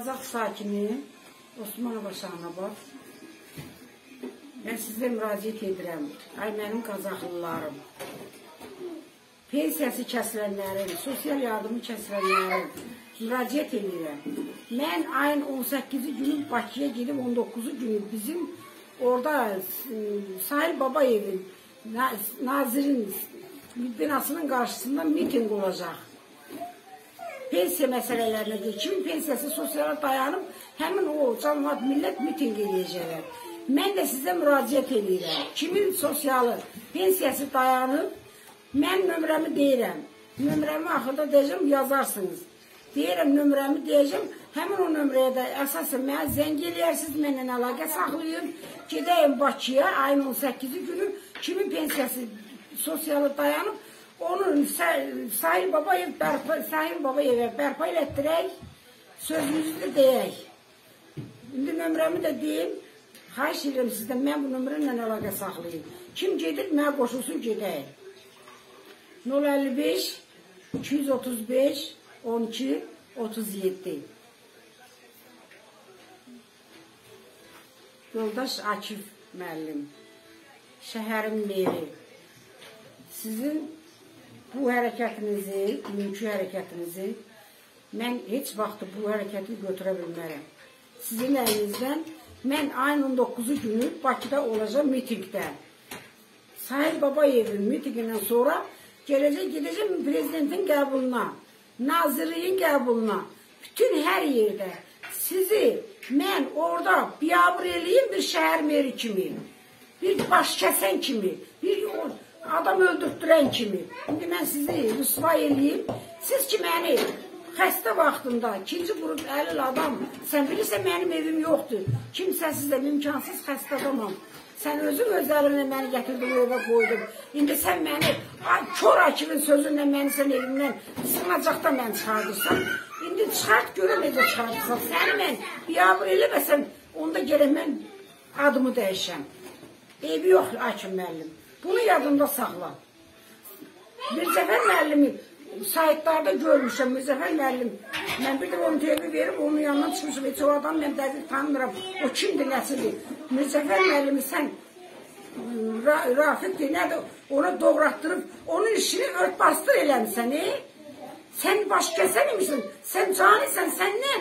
Qazax sakini Osmanova Şahnabad. Mən sizə müraciət edirəm. Ay mənim qazaxlılarım. Pensiyası kəsilənlərin, sosial yardımı kəsilənlərin müraciət edirəm. Mən ayın 18-ci günü Bakıya gedib 19-cu günü bizim orada e, Sahil Babayevin nazirin binasının qarşısında miting olacaq. Pensiya məsələlərinə deyir. Kimin pensiyası sosiala dayanıb, həmin o cəmaat millət miting edəcəklər. Mən də sizə müraciət edirəm. Kimin sosialı pensiyası dayanıb, mən nömrəmi deyirəm. Nömrəmi axırda deyəcəm, yazarsınız. Deyirəm, nömrəmi deyəcəm, həmin o nömrəyə də əsasən mənə zəng eləyərsiniz, mənlə əlaqə saxlayın. Gedəyim Bakıya, ayın 18-ci günü kimin pensiyası sosialı dayanıb, onu Sahil Babayev bərpa, Sahil Babayevə bərpa elətdirək, sözünüzü də deyək. İndi nömrəmi də deyim, xahiş edirəm sizdən, mən bu nömrə ilə əlaqə saxlayayım. Kim gedir, mənə qoşulsun gedək. 055 235 12 37 Yoldaş Akif müəllim, şəhərin meri, sizin bu hərəkətinizi, bugünkü hərəkətinizi mən heç vaxt bu hərəkəti götürə bilmərəm. Sizin əlinizdən mən ayın 19-cu günü Bakıda olacaq mitingdə. Sahil Babayevin mitingindən sonra gələcək gedəcəm prezidentin qəbuluna, nazirliyin qəbuluna, bütün hər yerdə sizi mən orada biabır eləyim bir şəhər meri kimi, bir baş kəsən kimi, bir adam öldürtdürən kimi. İndi mən sizi rüsva eləyim. Siz ki məni xəstə vaxtında ikinci qrup əlil adam, sən bilirsən mənim evim yoxdur. Kimsəsiz də imkansız xəstə adamam. Sən özün öz əlinlə məni gətirdin evə qoydun. İndi sən məni kör hakivin sözünlə məni sən evimdən sınacaqda mən çıxardırsan. İndi çıxart görə necə çıxardırsan. Səni mən biabır eləməsəm, onda gələk mən adımı dəyişəm. Evi yox hakim müəllim. Bunu yadında saxla. Mirzəfər müəllimi saytlarda görmüşəm. Mirzəfər müəllim, mən bir də onun tövbü verib, onun yanından çıxmışım. Heç o adam mən dəqiq tanımıram. O kimdir, nəsidir? Mirzəfər müəllimi sən ra Rafiqdir, nədir? Onu doğratdırıb, onun işini örtbastır eləmişsən, e? Sən baş kəsən imişsin, sən canisən, səndən mən